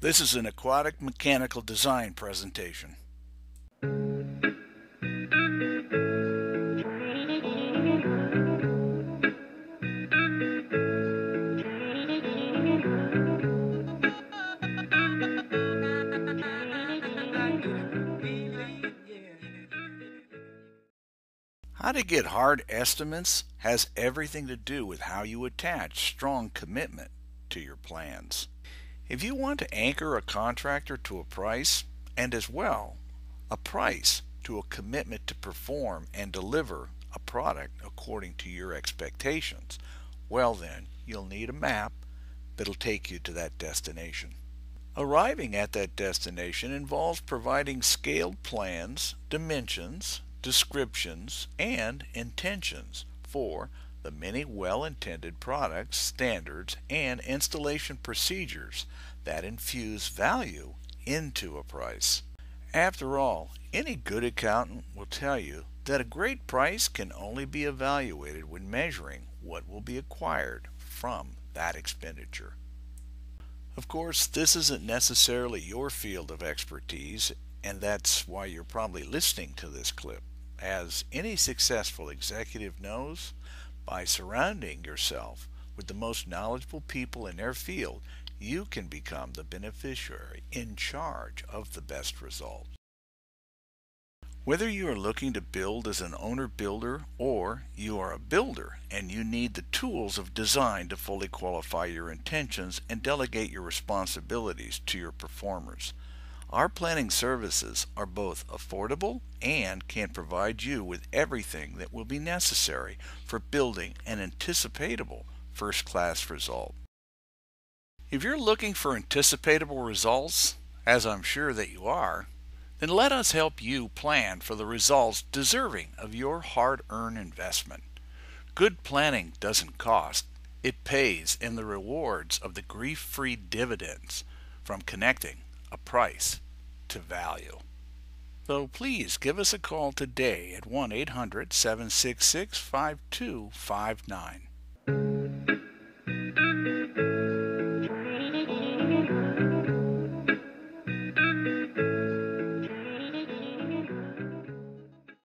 This is an aquatic mechanical design presentation. How to get hard estimates has everything to do with how you attach strong commitment to your plans. If you want to anchor a contractor to a price, and as well, a price to a commitment to perform and deliver a product according to your expectations, well then, you'll need a map that'll take you to that destination. Arriving at that destination involves providing scaled plans, dimensions, descriptions, and intentions for the many well-intended products, standards, and installation procedures that infuse value into a price. After all, any good accountant will tell you that a great price can only be evaluated when measuring what will be acquired from that expenditure. Of course, this isn't necessarily your field of expertise, and that's why you're probably listening to this clip. As any successful executive knows, by surrounding yourself with the most knowledgeable people in their field, you can become the beneficiary in charge of the best results. Whether you are looking to build as an owner builder or you are a builder and you need the tools of design to fully qualify your intentions and delegate your responsibilities to your performers, our planning services are both affordable and can provide you with everything that will be necessary for building an anticipatable first class result. If you're looking for anticipatable results, as I'm sure that you are, then let us help you plan for the results deserving of your hard earned investment. Good planning doesn't cost, it pays in the rewards of the grief free dividends from connecting a price to value. So please give us a call today at 1 800 766 5259.